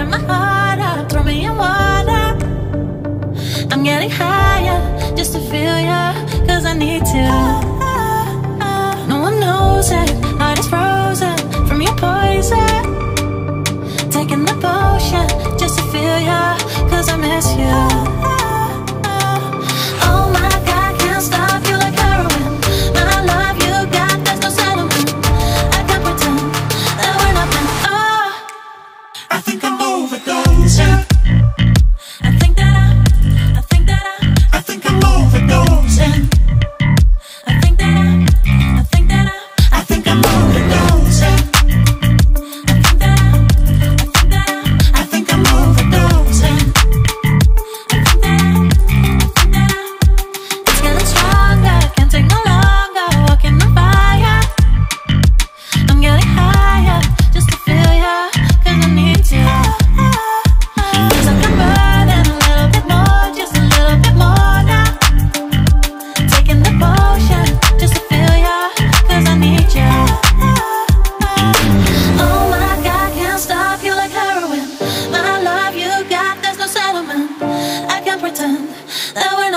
in my heart up, throw me in water. I'm getting higher just to feel ya, cause I need to. No one knows it, heart is frozen from your poison. Taking the potion just to feel ya, cause I miss you.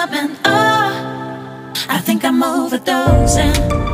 up and oh, I think I'm overdosing.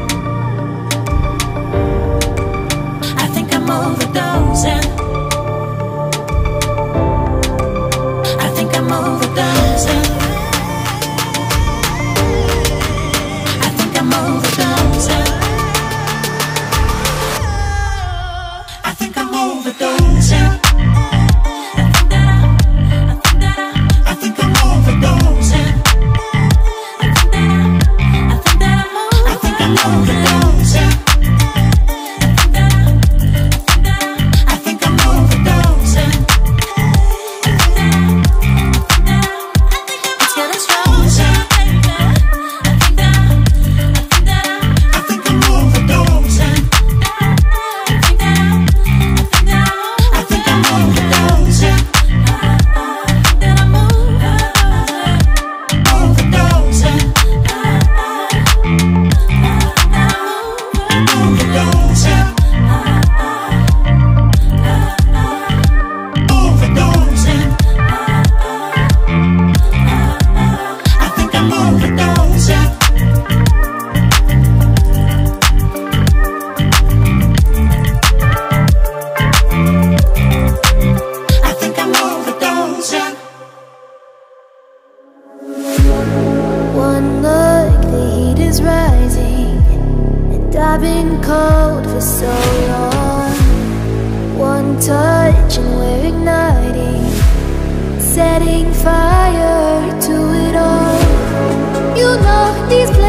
cold for so long. One touch and we're igniting Setting fire to it all. You know these places